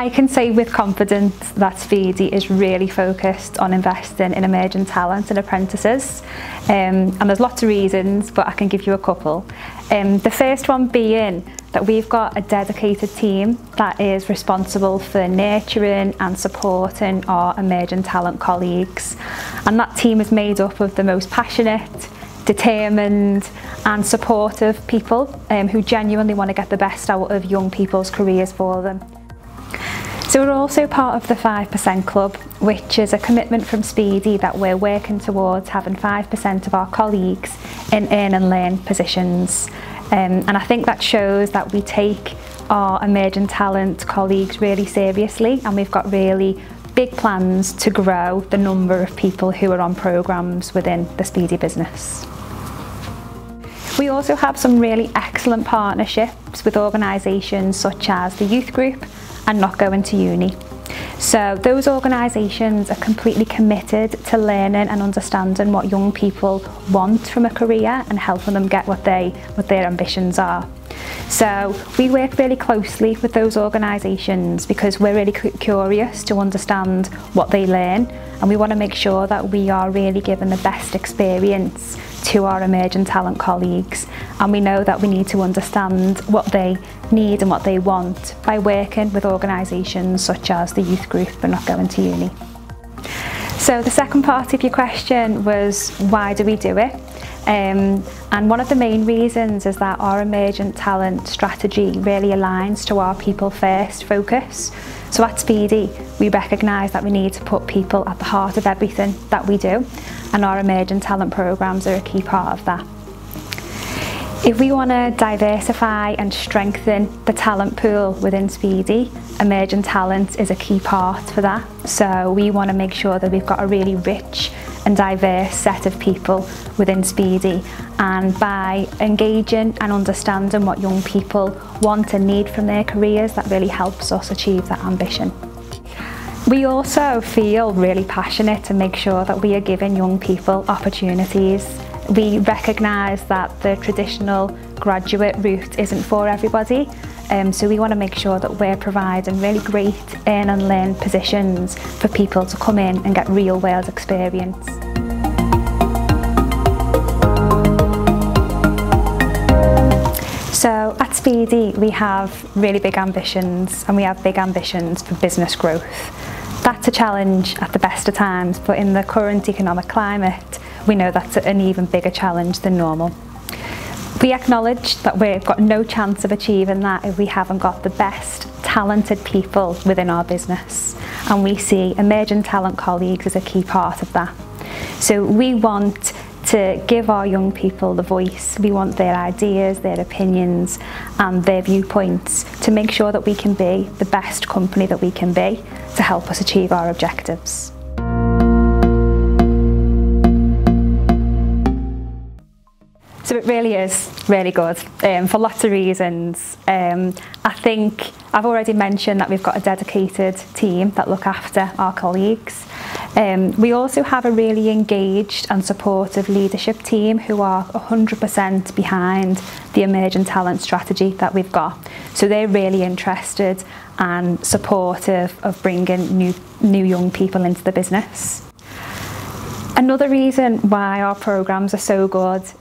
I can say with confidence that Feedy is really focused on investing in emerging talent and apprentices. Um, and there's lots of reasons, but I can give you a couple. Um, the first one being that we've got a dedicated team that is responsible for nurturing and supporting our emerging talent colleagues. And that team is made up of the most passionate, determined and supportive people um, who genuinely want to get the best out of young people's careers for them. So we're also part of the 5% Club, which is a commitment from Speedy that we're working towards having 5% of our colleagues in earn and learn positions. Um, and I think that shows that we take our emerging talent colleagues really seriously and we've got really big plans to grow the number of people who are on programmes within the Speedy business. We also have some really excellent partnerships with organisations such as the Youth Group, and not going to uni. So those organisations are completely committed to learning and understanding what young people want from a career and helping them get what they what their ambitions are. So we work really closely with those organisations because we're really curious to understand what they learn and we want to make sure that we are really given the best experience to our emerging talent colleagues and we know that we need to understand what they need and what they want by working with organisations such as the youth group but not going to uni. So the second part of your question was why do we do it? Um, and one of the main reasons is that our emergent talent strategy really aligns to our people first focus. So at Speedy, we recognise that we need to put people at the heart of everything that we do. and our emerging talent programs are a key part of that. If we want to diversify and strengthen the talent pool within Speedy, emerging talent is a key part for that. So we want to make sure that we've got a really rich and diverse set of people within Speedy and by engaging and understanding what young people want and need from their careers that really helps us achieve that ambition. We also feel really passionate to make sure that we are giving young people opportunities. We recognise that the traditional graduate route isn't for everybody um, so we want to make sure that we're providing really great earn and learn positions for people to come in and get real world experience. So at Speedy we have really big ambitions and we have big ambitions for business growth. That's a challenge at the best of times, but in the current economic climate, we know that's an even bigger challenge than normal. We acknowledge that we've got no chance of achieving that if we haven't got the best talented people within our business. And we see emerging talent colleagues as a key part of that. So we want to give our young people the voice. We want their ideas, their opinions and their viewpoints to make sure that we can be the best company that we can be to help us achieve our objectives. So it really is really good um, for lots of reasons. Um, I think I've already mentioned that we've got a dedicated team that look after our colleagues. Um, we also have a really engaged and supportive leadership team who are 100% behind the emerging talent strategy that we've got. So they're really interested and supportive of bringing new, new young people into the business. Another reason why our programs are so good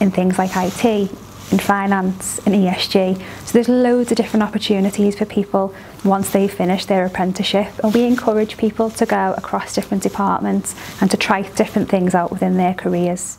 in things like IT, in finance, in ESG. So there's loads of different opportunities for people once they've finished their apprenticeship. And we encourage people to go across different departments and to try different things out within their careers.